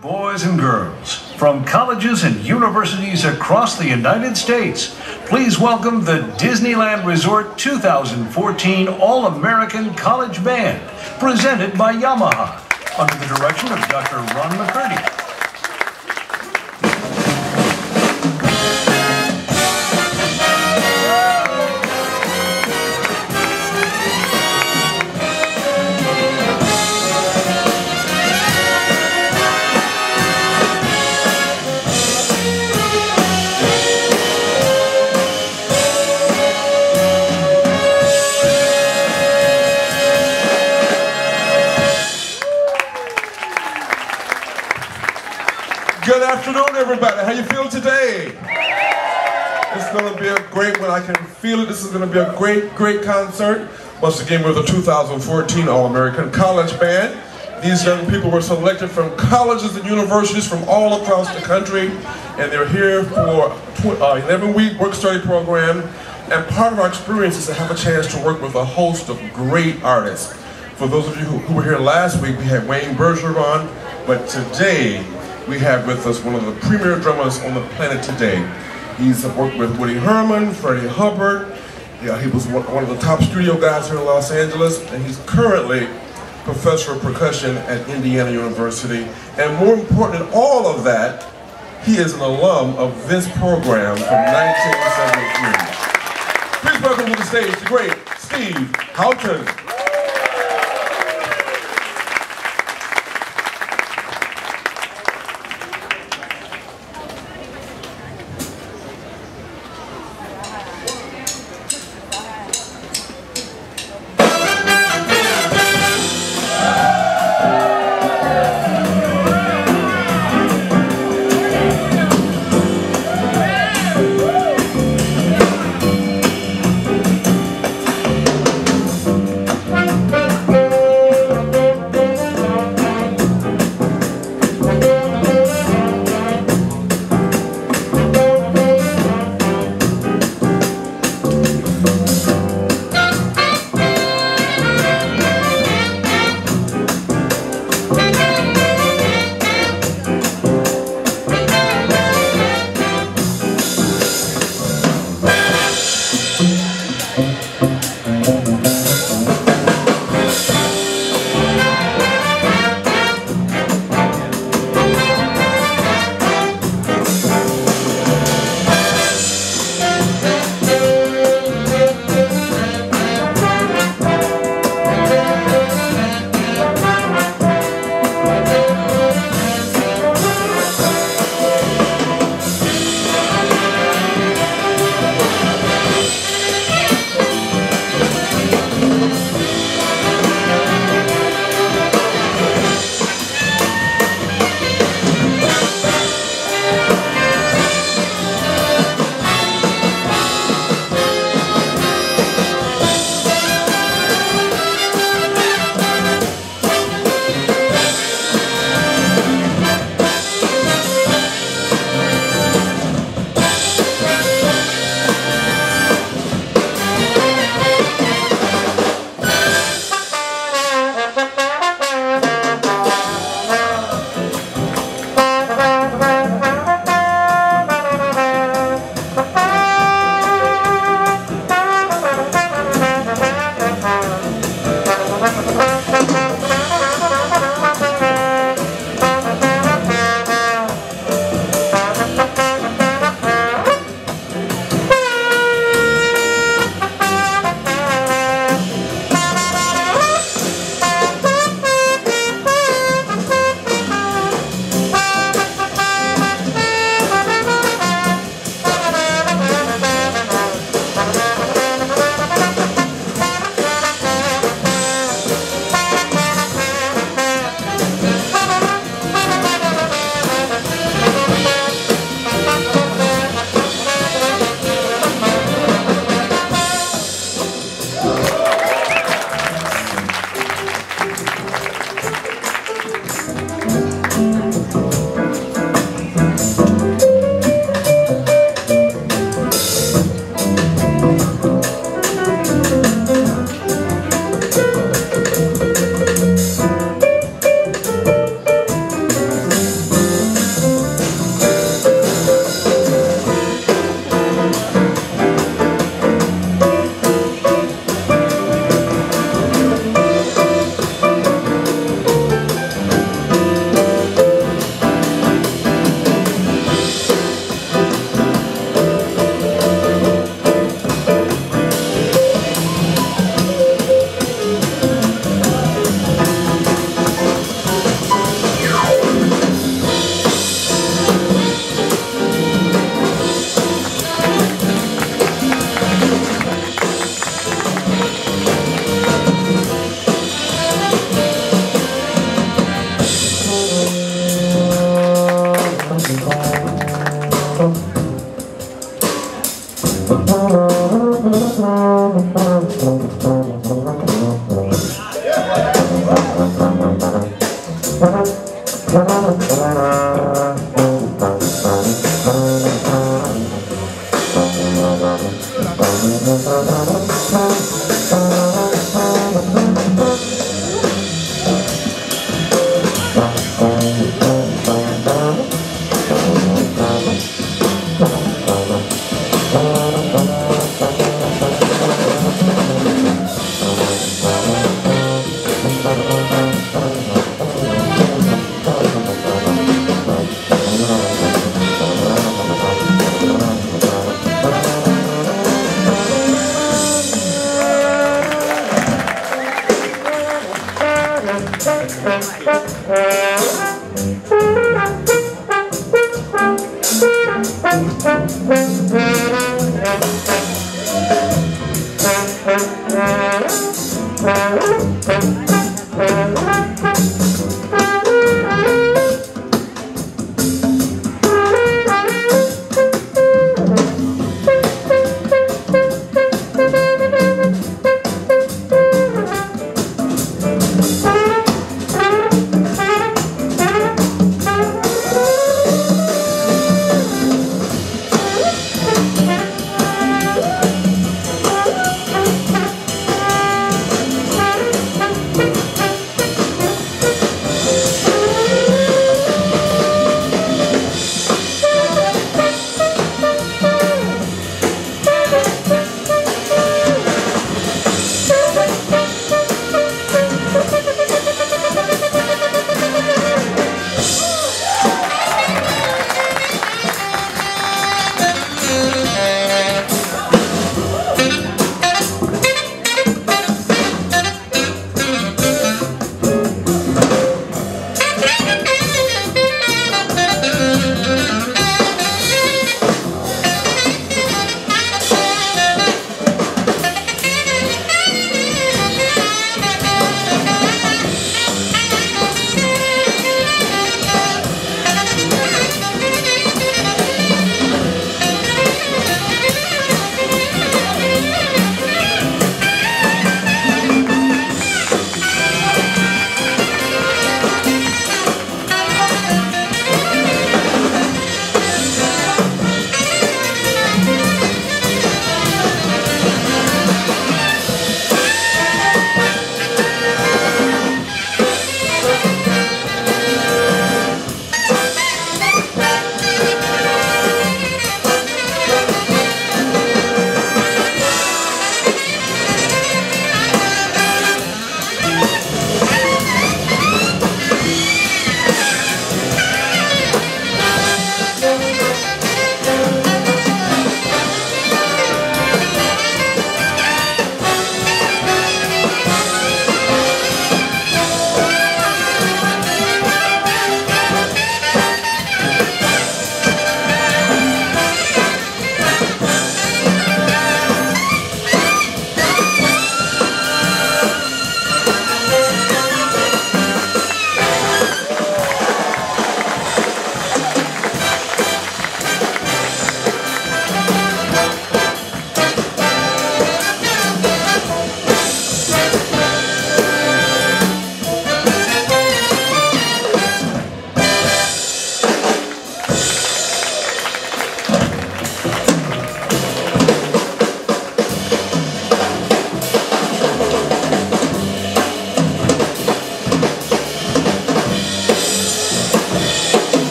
boys and girls from colleges and universities across the United States. Please welcome the Disneyland Resort 2014 All-American College Band, presented by Yamaha, under the direction of Dr. Ron McCurdy. Everybody. How you feel today? It's going to be a great one. I can feel it. This is going to be a great, great concert. Once again, we're the 2014 All-American College Band. These young people were selected from colleges and universities from all across the country, and they're here for a 11-week uh, work-study program. And part of our experience is to have a chance to work with a host of great artists. For those of you who, who were here last week, we had Wayne Bergeron, but today we have with us one of the premier drummers on the planet today. He's worked with Woody Herman, Freddie Hubbard. Yeah, he was one of the top studio guys here in Los Angeles, and he's currently professor of percussion at Indiana University. And more important than all of that, he is an alum of this program from 1973. Please welcome to the stage the great Steve Houghton. Gracias.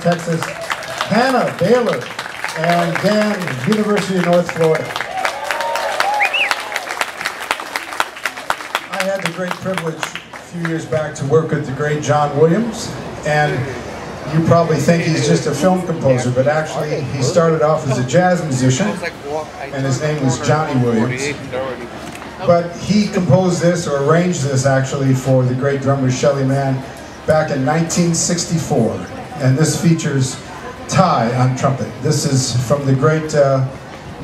Texas, Hannah, Baylor, and Dan, University of North Florida. I had the great privilege a few years back to work with the great John Williams, and you probably think he's just a film composer, but actually he started off as a jazz musician, and his name was Johnny Williams. But he composed this, or arranged this actually, for the great drummer Shelly Manne back in 1964. And this features Ty on trumpet. This is from the great uh,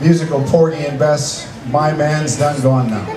musical Porgy and Bess, My Man's Done Gone Now.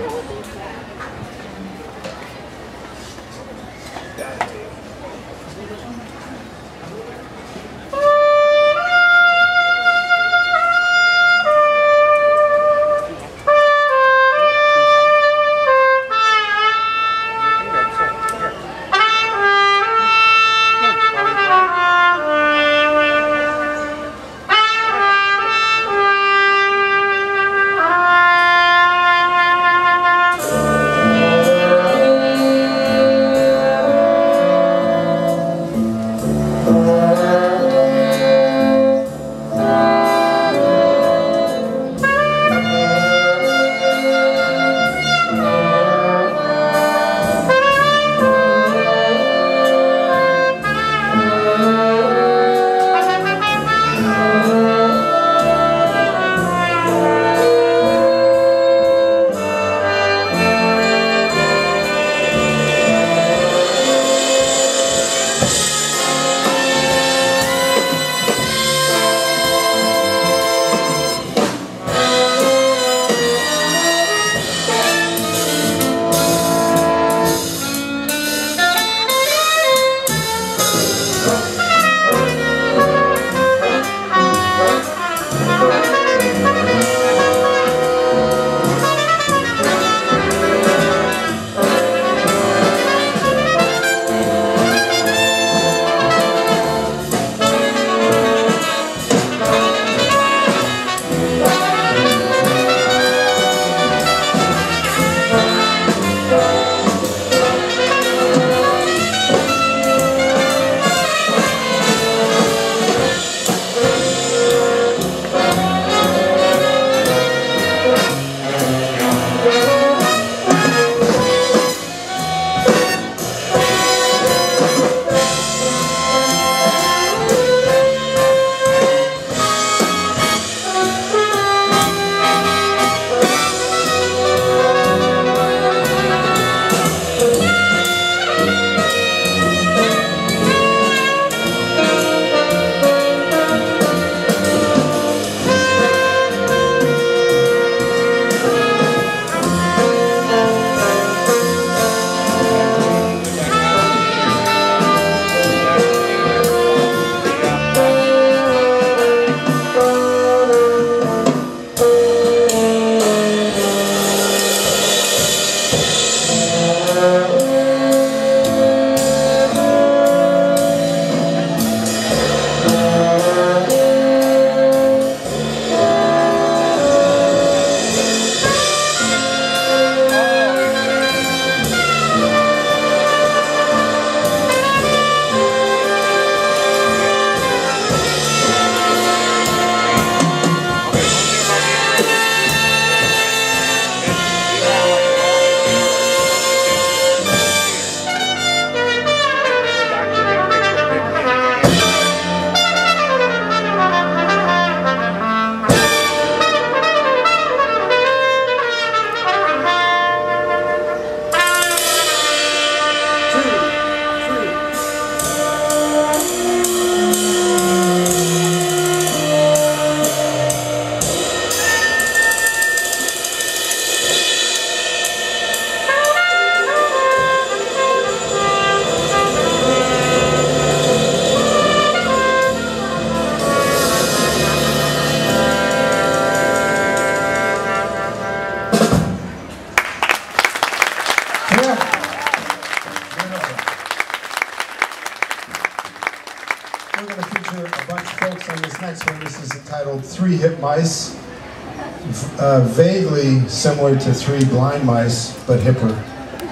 Uh, vaguely similar to Three Blind Mice, but hipper.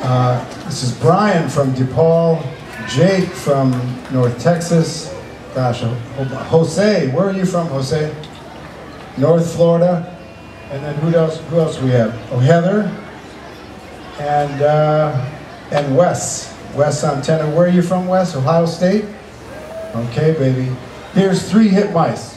Uh, this is Brian from DePaul, Jake from North Texas. Gosh, Jose, where are you from, Jose? North Florida. And then who else? Who else we have? Oh, Heather, and uh, and Wes. Wes Santana. Where are you from, Wes? Ohio State. Okay, baby. Here's three hit mice.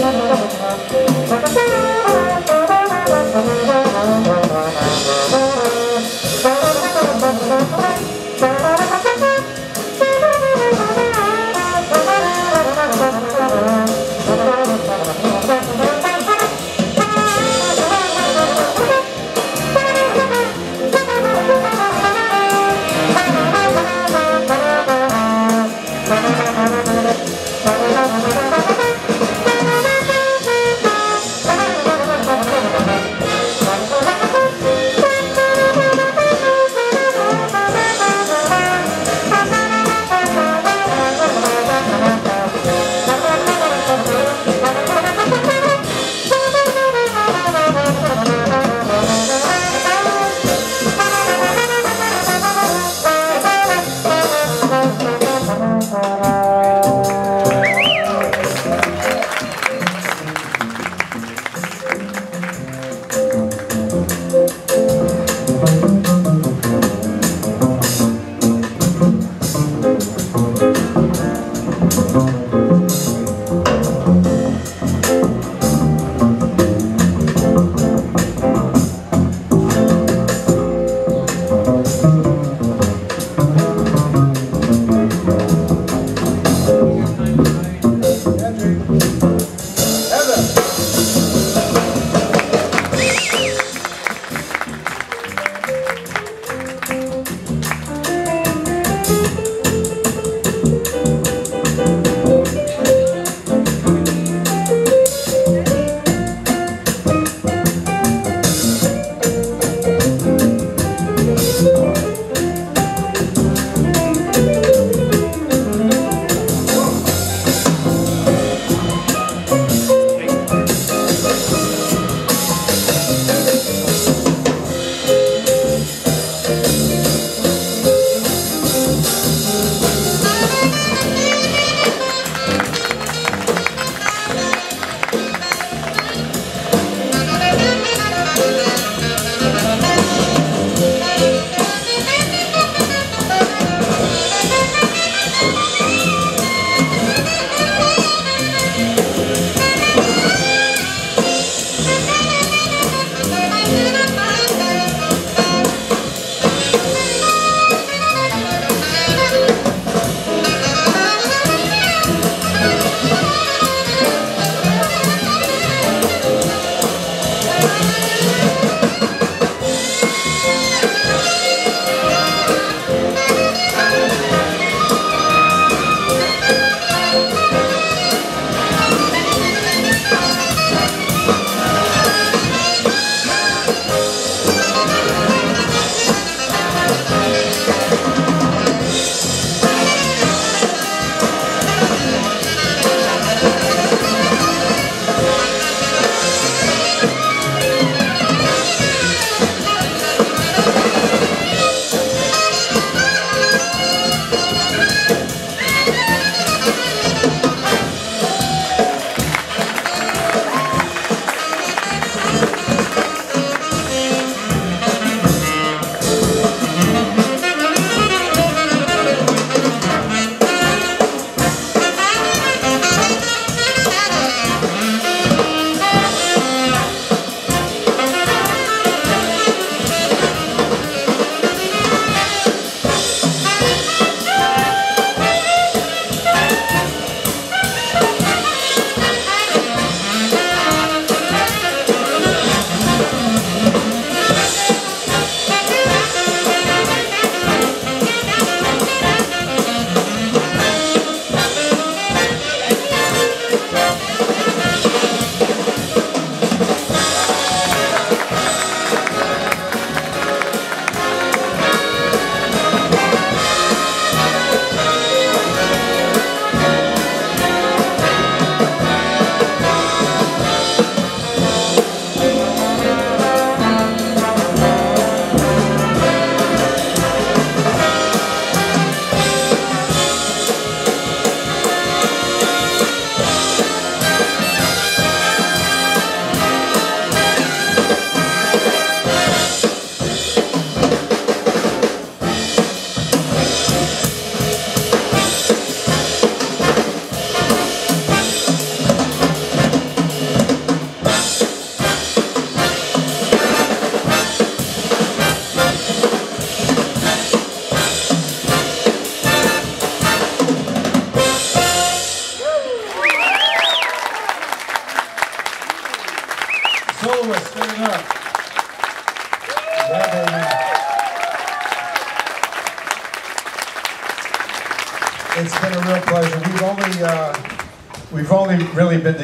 なんとかもします。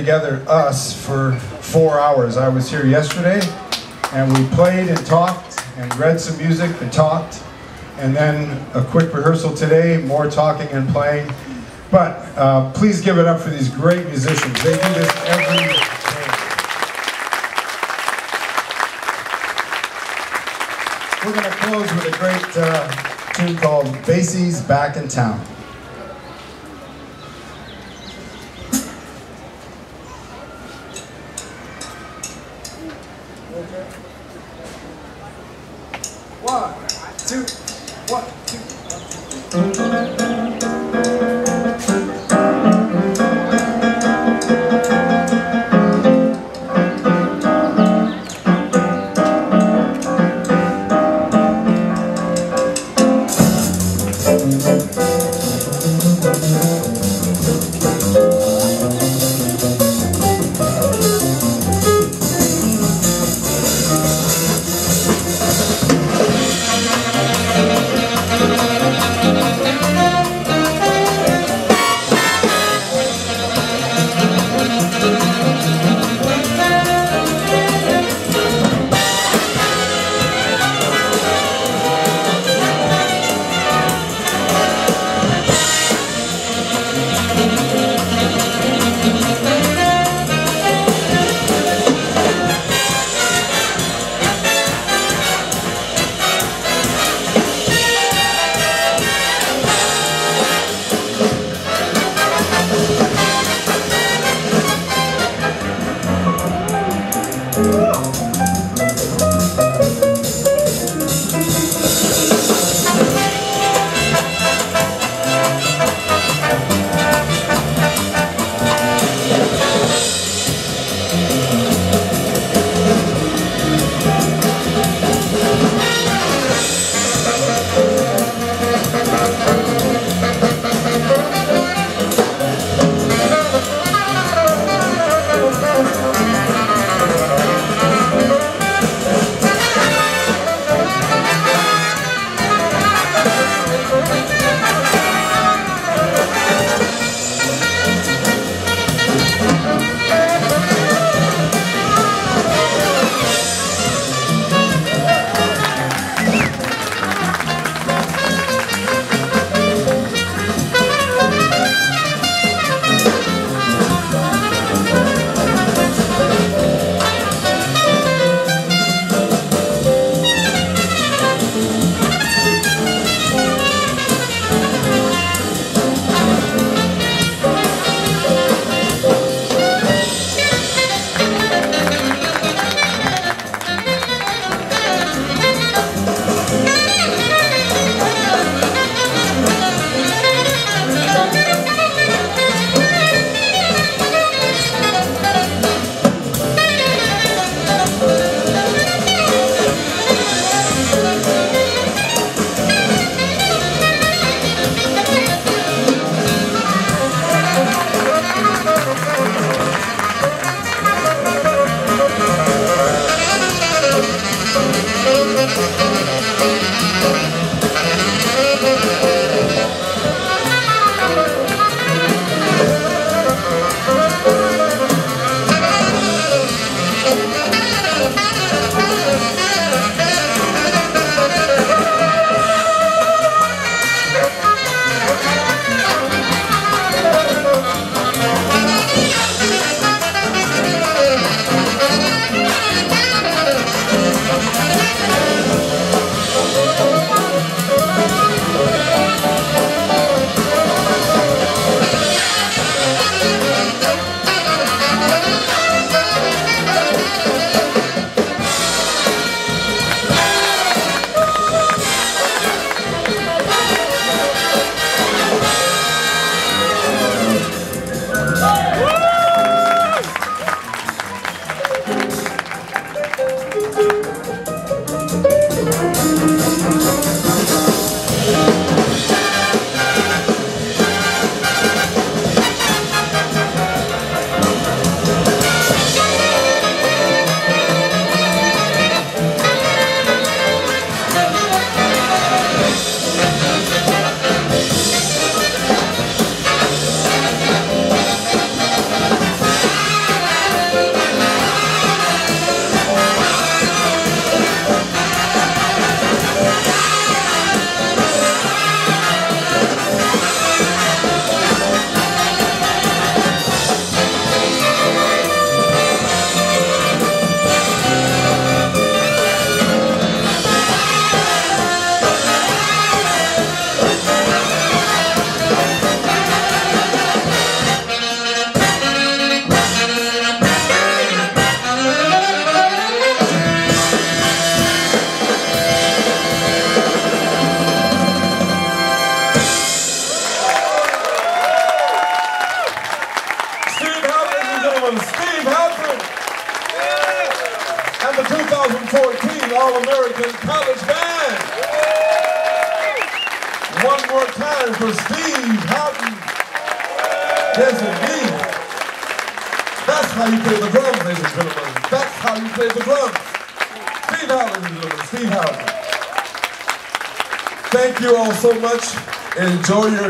Together us for four hours. I was here yesterday, and we played and talked and read some music and talked, and then a quick rehearsal today, more talking and playing. But uh, please give it up for these great musicians. They do this every day. We're going to close with a great uh, tune called Basie's Back in Town.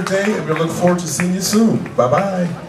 Day, and we look forward to seeing you soon. Bye-bye.